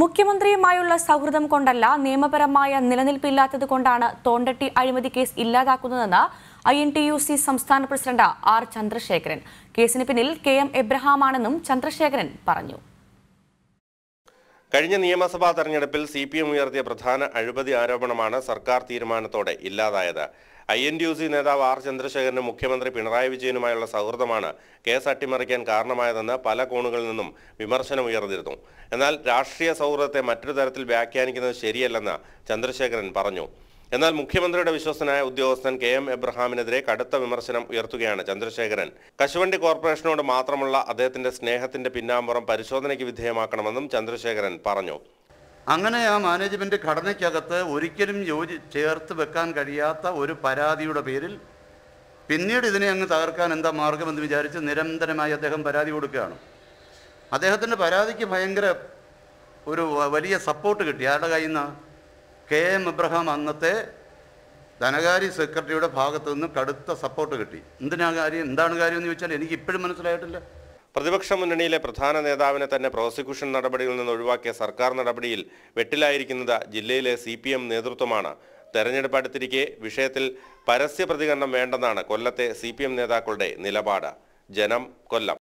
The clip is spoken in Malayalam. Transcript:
മുഖ്യമന്ത്രിയുമായുള്ള സൗഹൃദം കൊണ്ടല്ല നിയമപരമായ നിലനിൽപ്പില്ലാത്തത് കൊണ്ടാണ് തോണ്ടട്ടി അഴിമതി കേസ് ഇല്ലാതാക്കുന്നതെന്ന് I N T U C സംസ്ഥാന പ്രസിഡന്റ് ആർ ചന്ദ്രശേഖരൻ. കേസിന് പിന്നിൽ കെ എം എബ്രഹാമാണെന്നും ചന്ദ്രശേഖരൻ പറഞ്ഞു. കഴിഞ്ഞ നിയമസഭാ തെരഞ്ഞെടുപ്പിൽ സി പി എം ഉയർത്തിയ പ്രധാന അഴിമതി ആരോപണമാണ് സർക്കാർ തീരുമാനത്തോടെ ഇല്ലാതായത്. I N T U C നേതാവ് ആർ ചന്ദ്രശേഖരനും മുഖ്യമന്ത്രി പിണറായി വിജയനുമായുള്ള സൗഹൃദമാണ് കേസ് അട്ടിമറിക്കാൻ കാരണമായതെന്ന് പല കോണുകളിൽ നിന്നും വിമർശനം ഉയർന്നിരുന്നു. എന്നാൽ രാഷ്ട്രീയ സൗഹൃദത്തെ മറ്റൊരു തരത്തിൽ വ്യാഖ്യാനിക്കുന്നത് ശരിയല്ലെന്ന് ചന്ദ്രശേഖരൻ പറഞ്ഞു. എന്നാൽ മുഖ്യമന്ത്രിയുടെ വിശ്വസനായ ഉദ്യോഗസ്ഥൻ കെ എം എബ്രഹാമിനെതിരെ കടുത്ത വിമർശനം ഉയർത്തുകയാണ് ചന്ദ്രശേഖരൻ. കശുവണ്ടി കോർപ്പറേഷനോട് മാത്രമുള്ള അദ്ദേഹത്തിന്റെ സ്നേഹത്തിന്റെ പിന്നാമ്പുറം പരിശോധനയ്ക്ക് വിധേയമാക്കണമെന്നും ചന്ദ്രശേഖരൻ പറഞ്ഞു. അങ്ങനെ ആ മാനേജ്മെന്റ് ഘടനയ്ക്കകത്ത് ഒരിക്കലും യോജി ചേർത്ത് വെക്കാൻ കഴിയാത്ത ഒരു പരാതിയുടെ പേരിൽ പിന്നീട് ഇതിനെ അങ്ങ് തകർക്കാൻ എന്താ മാർഗമെന്ന് വിചാരിച്ച് നിരന്തരമായി അദ്ദേഹം പരാതി കൊടുക്കുകയാണ്. അദ്ദേഹത്തിന്റെ പരാതിക്ക് ഭയങ്കര ഒരു വലിയ സപ്പോർട്ട് കിട്ടി. ആരുടെ കയ്യിൽ നിന്ന് കെ എം എബ്രഹാം അന്നത്തെ ധനകാര്യ സെക്രട്ടറിയുടെ ഭാഗത്തു നിന്ന് കടുത്ത സപ്പോർട്ട് കിട്ടി. എന്തിനാ കാര്യം? എന്താണ് കാര്യം എന്ന് ചോദിച്ചാൽ എനിക്ക് ഇപ്പോഴും മനസ്സിലായിട്ടില്ല. പ്രതിപക്ഷ മുന്നണിയിലെ പ്രധാന നേതാവിനെ തന്നെ പ്രോസിക്യൂഷൻ നടപടിയിൽ നിന്ന് ഒഴിവാക്കിയ സർക്കാർ നടപടിയിൽ വെട്ടിലായിരിക്കുന്നത് ജില്ലയിലെ സി പി എം നേതൃത്വമാണ്. തെരഞ്ഞെടുപ്പ് അടുത്തിരിക്കെ വിഷയത്തിൽ പരസ്യ പ്രതികരണം വേണ്ടെന്നാണ് കൊല്ലത്തെ സി നേതാക്കളുടെ നിലപാട്. ജനം കൊല്ലം.